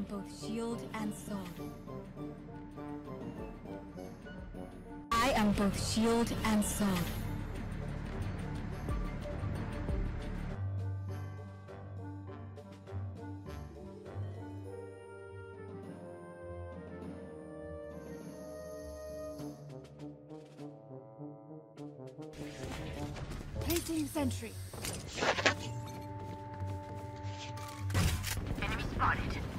am both shield and sword. I am both shield and sword. Placing sentry. Enemy spotted.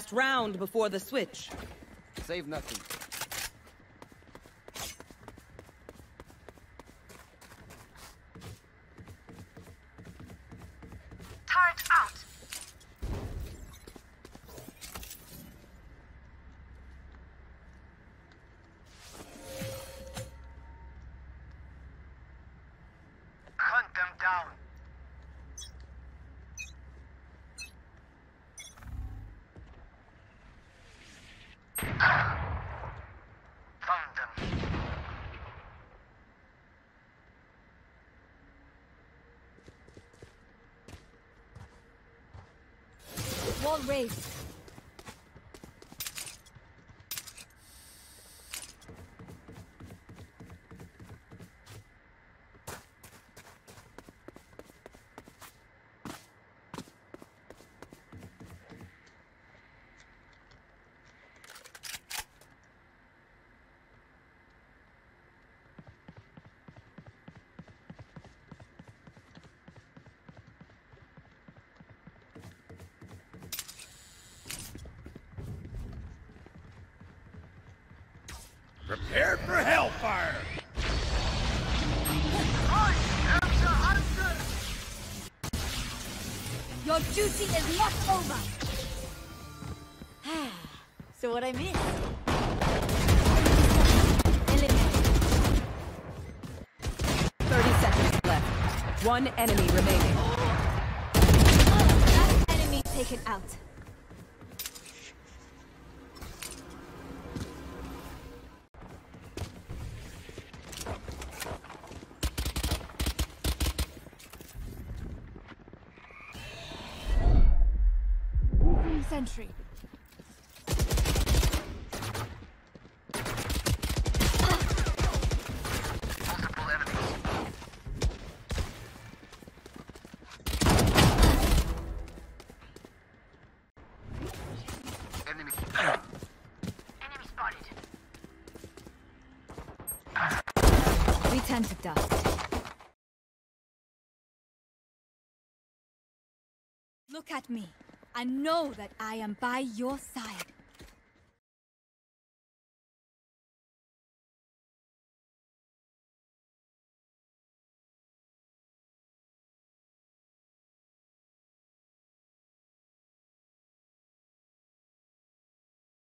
Last round before the switch. Save nothing. Wall Prepared for hellfire! Your duty is not over. Ah, so what I missed? Eliminated. 30 seconds left. One enemy remaining. Oh, Last enemy taken out. Sentry. Multiple enemies. Enemy. Enemy spotted. We turn to dust. Look at me and know that I am by your side.